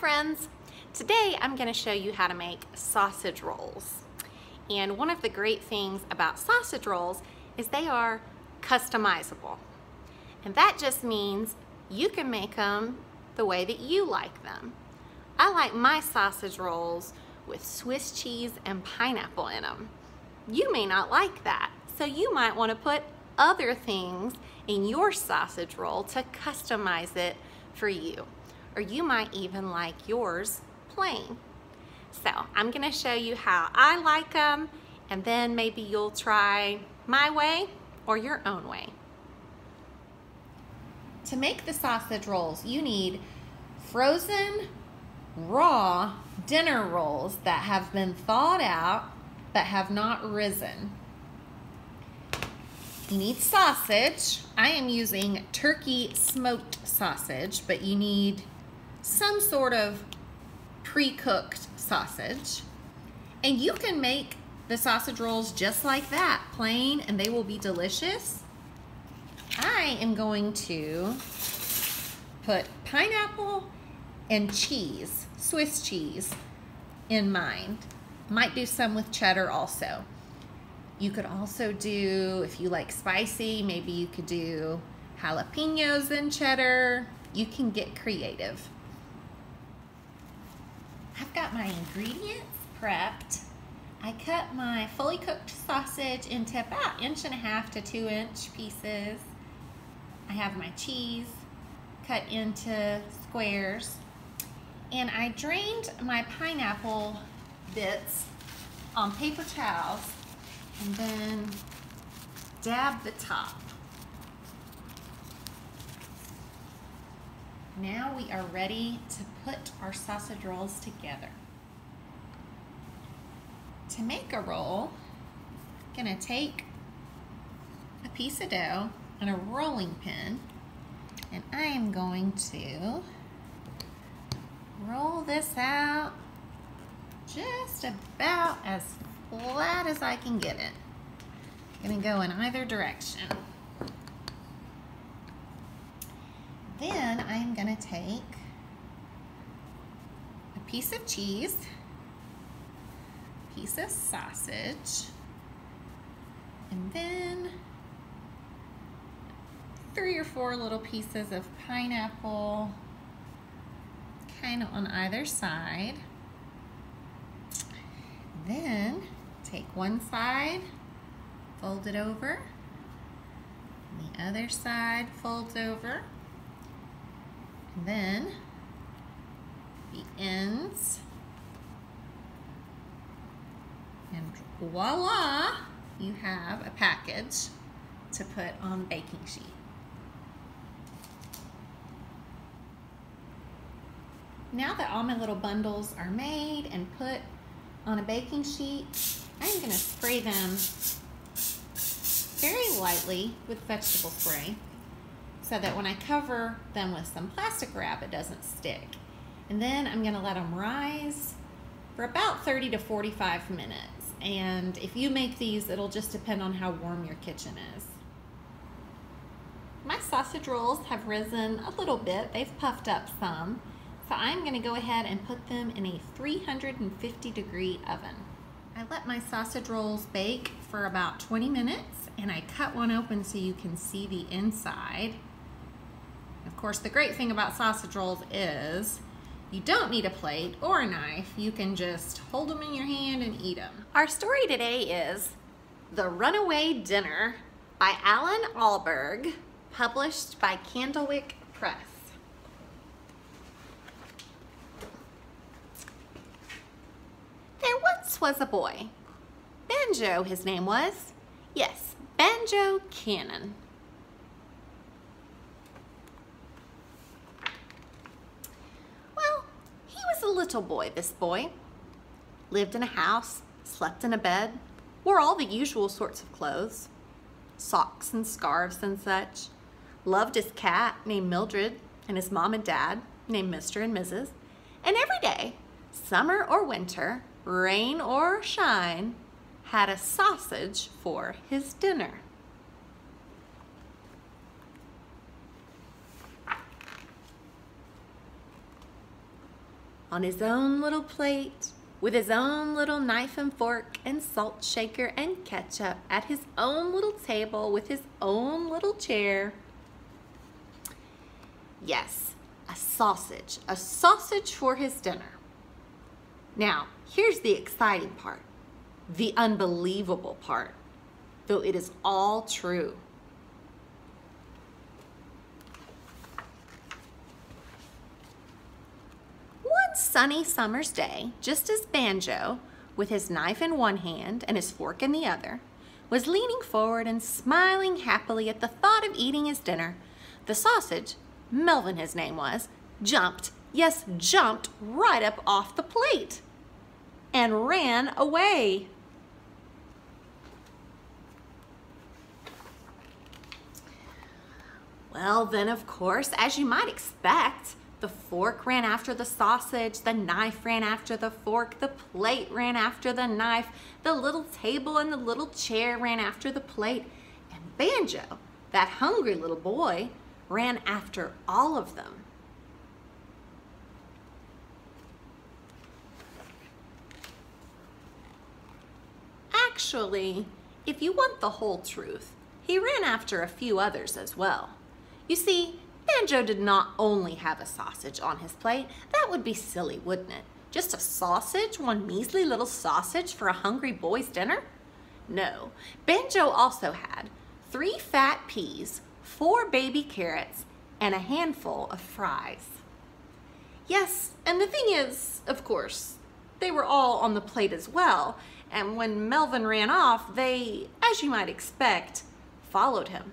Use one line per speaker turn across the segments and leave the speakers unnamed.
friends! Today I'm going to show you how to make sausage rolls. And one of the great things about sausage rolls is they are customizable. And that just means you can make them the way that you like them. I like my sausage rolls with Swiss cheese and pineapple in them. You may not like that, so you might want to put other things in your sausage roll to customize it for you. Or you might even like yours plain. So I'm gonna show you how I like them and then maybe you'll try my way or your own way. To make the sausage rolls, you need frozen, raw dinner rolls that have been thawed out but have not risen. You need sausage. I am using turkey smoked sausage, but you need some sort of pre-cooked sausage. And you can make the sausage rolls just like that, plain, and they will be delicious. I am going to put pineapple and cheese, Swiss cheese, in mine. Might do some with cheddar also. You could also do, if you like spicy, maybe you could do jalapenos and cheddar. You can get creative. I've got my ingredients prepped. I cut my fully cooked sausage into about inch and a half to two inch pieces. I have my cheese cut into squares. And I drained my pineapple bits on paper towels and then dab the top. Now we are ready to put our sausage rolls together. To make a roll, I'm gonna take a piece of dough and a rolling pin and I am going to roll this out just about as flat as I can get it. I'm gonna go in either direction. Then I'm gonna take a piece of cheese, piece of sausage, and then three or four little pieces of pineapple kind of on either side. Then take one side, fold it over, the other side folds over, then the ends, and voila, you have a package to put on baking sheet. Now that all my little bundles are made and put on a baking sheet, I'm going to spray them very lightly with vegetable spray so that when I cover them with some plastic wrap, it doesn't stick. And then I'm gonna let them rise for about 30 to 45 minutes. And if you make these, it'll just depend on how warm your kitchen is. My sausage rolls have risen a little bit. They've puffed up some. So I'm gonna go ahead and put them in a 350 degree oven. I let my sausage rolls bake for about 20 minutes and I cut one open so you can see the inside. Course, the great thing about sausage rolls is you don't need a plate or a knife. You can just hold them in your hand and eat them. Our story today is The Runaway Dinner by Allan Ahlberg, published by Candlewick Press. There once was a boy. Banjo, his name was. Yes, Banjo Cannon. Little boy, this boy. Lived in a house, slept in a bed, wore all the usual sorts of clothes, socks and scarves and such. Loved his cat named Mildred and his mom and dad named Mr. and Mrs. And every day, summer or winter, rain or shine, had a sausage for his dinner. On his own little plate with his own little knife and fork and salt shaker and ketchup at his own little table with his own little chair. Yes, a sausage, a sausage for his dinner. Now, here's the exciting part, the unbelievable part, though it is all true. One sunny summer's day, just as Banjo, with his knife in one hand and his fork in the other, was leaning forward and smiling happily at the thought of eating his dinner, the sausage, Melvin his name was, jumped, yes, jumped right up off the plate and ran away. Well, then, of course, as you might expect, the fork ran after the sausage, the knife ran after the fork, the plate ran after the knife, the little table and the little chair ran after the plate, and Banjo, that hungry little boy, ran after all of them. Actually, if you want the whole truth, he ran after a few others as well. You see, Banjo did not only have a sausage on his plate. That would be silly, wouldn't it? Just a sausage, one measly little sausage for a hungry boy's dinner? No, Banjo also had three fat peas, four baby carrots, and a handful of fries. Yes, and the thing is, of course, they were all on the plate as well, and when Melvin ran off, they, as you might expect, followed him.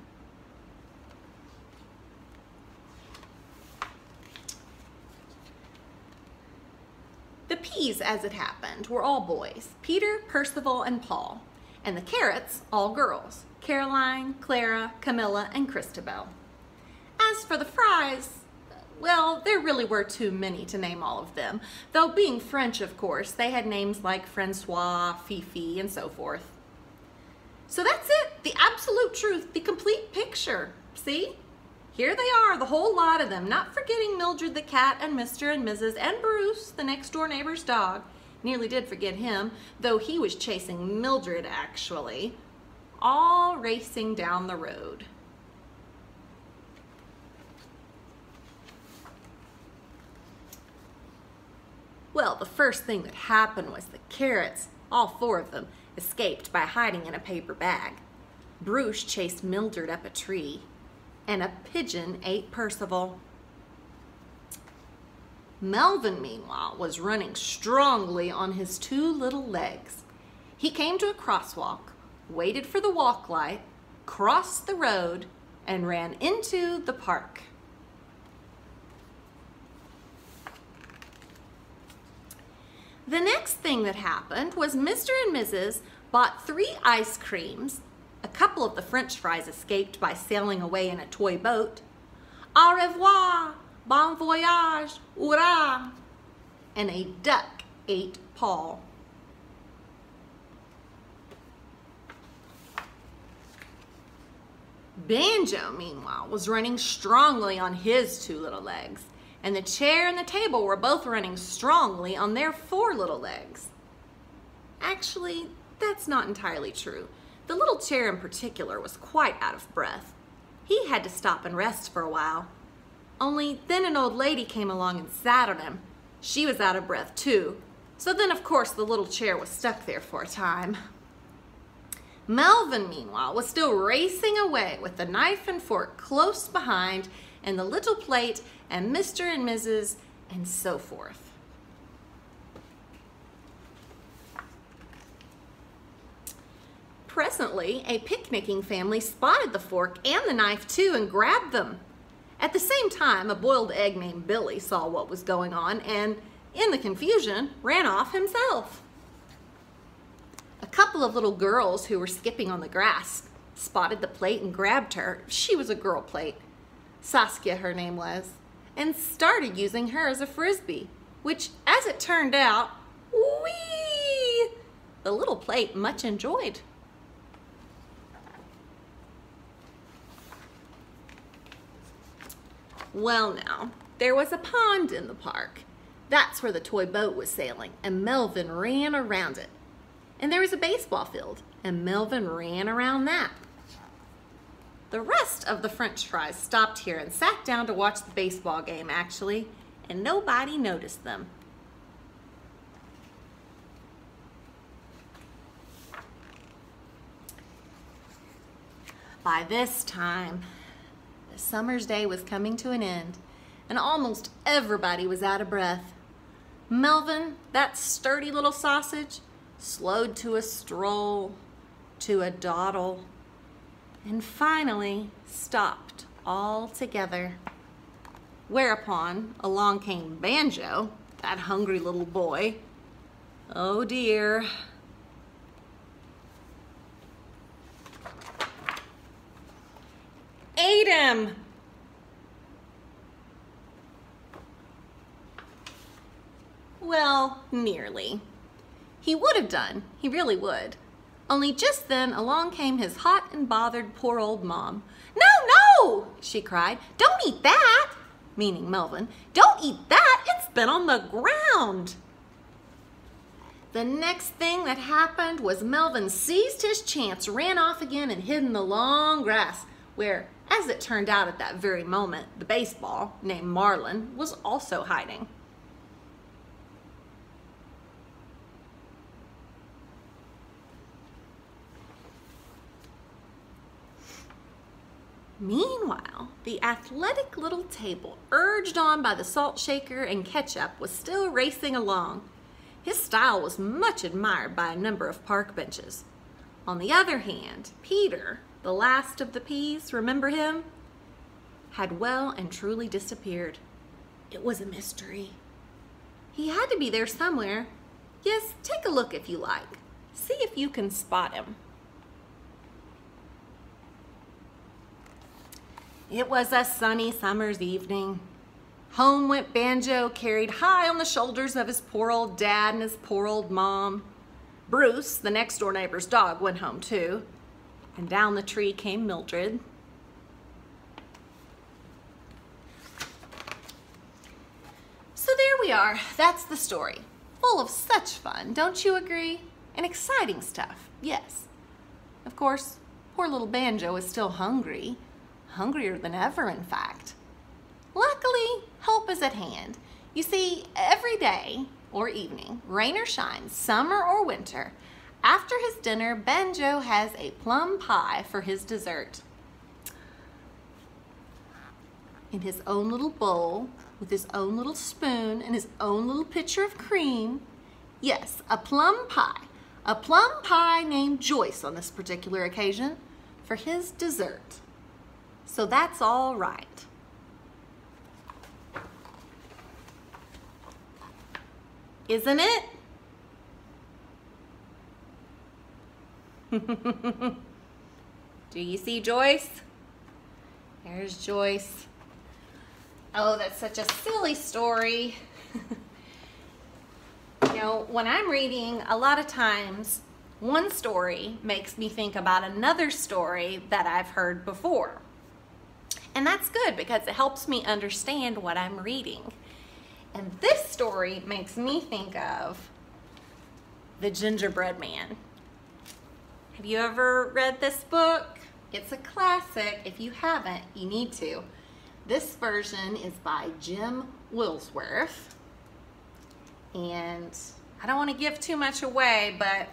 The peas, as it happened, were all boys, Peter, Percival, and Paul, and the carrots, all girls, Caroline, Clara, Camilla, and Christabel. As for the fries, well, there really were too many to name all of them, though being French, of course, they had names like Francois, Fifi, and so forth. So that's it, the absolute truth, the complete picture. See? Here they are, the whole lot of them, not forgetting Mildred the cat and Mr. and Mrs. and Bruce, the next door neighbor's dog. Nearly did forget him, though he was chasing Mildred actually, all racing down the road. Well, the first thing that happened was the carrots, all four of them, escaped by hiding in a paper bag. Bruce chased Mildred up a tree and a pigeon ate Percival. Melvin, meanwhile, was running strongly on his two little legs. He came to a crosswalk, waited for the walk light, crossed the road, and ran into the park. The next thing that happened was Mr. and Mrs. bought three ice creams a couple of the french fries escaped by sailing away in a toy boat. Au revoir, bon voyage, hurrah! And a duck ate Paul. Banjo, meanwhile, was running strongly on his two little legs, and the chair and the table were both running strongly on their four little legs. Actually, that's not entirely true. The little chair in particular was quite out of breath. He had to stop and rest for a while. Only then an old lady came along and sat on him. She was out of breath too. So then of course the little chair was stuck there for a time. Melvin, meanwhile, was still racing away with the knife and fork close behind and the little plate and Mr. and Mrs. and so forth. Presently, a picnicking family spotted the fork and the knife too and grabbed them. At the same time, a boiled egg named Billy saw what was going on and, in the confusion, ran off himself. A couple of little girls who were skipping on the grass spotted the plate and grabbed her. She was a girl plate. Saskia, her name was, and started using her as a frisbee, which, as it turned out, wee, the little plate much enjoyed. Well now, there was a pond in the park, That's where the toy boat was sailing, and Melvin ran around it. And there was a baseball field, and Melvin ran around that. The rest of the french fries stopped here and sat down to watch the baseball game, actually, and nobody noticed them. By this time, summer's day was coming to an end, and almost everybody was out of breath. Melvin, that sturdy little sausage, slowed to a stroll, to a dawdle, and finally stopped altogether. Whereupon along came Banjo, that hungry little boy. Oh dear. Ate him! Well, nearly. He would have done, he really would. Only just then along came his hot and bothered poor old mom. No, no, she cried. Don't eat that, meaning Melvin. Don't eat that, it's been on the ground. The next thing that happened was Melvin seized his chance, ran off again, and hid in the long grass, where, as it turned out at that very moment, the baseball, named Marlin, was also hiding. Meanwhile, the athletic little table, urged on by the salt shaker and ketchup, was still racing along. His style was much admired by a number of park benches. On the other hand, Peter, the last of the peas, remember him? Had well and truly disappeared. It was a mystery. He had to be there somewhere. Yes, take a look if you like. See if you can spot him. It was a sunny summer's evening. Home went Banjo, carried high on the shoulders of his poor old dad and his poor old mom. Bruce, the next door neighbor's dog, went home too. And down the tree came Mildred. So there we are. That's the story. Full of such fun, don't you agree? And exciting stuff, yes. Of course, poor little Banjo is still hungry hungrier than ever, in fact. Luckily, help is at hand. You see, every day or evening, rain or shine, summer or winter, after his dinner, Banjo has a plum pie for his dessert. In his own little bowl, with his own little spoon and his own little pitcher of cream. Yes, a plum pie. A plum pie named Joyce on this particular occasion for his dessert. So that's all right. Isn't it? Do you see Joyce? There's Joyce. Oh, that's such a silly story. you know, when I'm reading, a lot of times one story makes me think about another story that I've heard before. And that's good because it helps me understand what I'm reading. And this story makes me think of The Gingerbread Man. Have you ever read this book? It's a classic. If you haven't, you need to. This version is by Jim Aylesworth. And I don't want to give too much away, but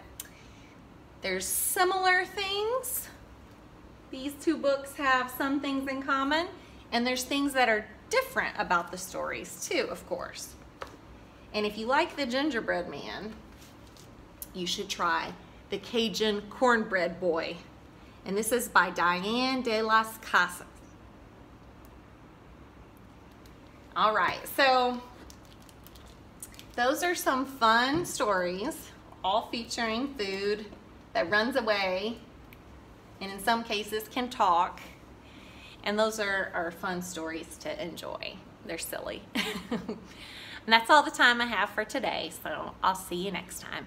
there's similar things these two books have some things in common, and there's things that are different about the stories too, of course. And if you like The Gingerbread Man, you should try The Cajun Cornbread Boy. And this is by Dianne de las Casas. All right, so those are some fun stories, all featuring food that runs away and in some cases can talk. And those are, are fun stories to enjoy. They're silly. and that's all the time I have for today, so I'll see you next time.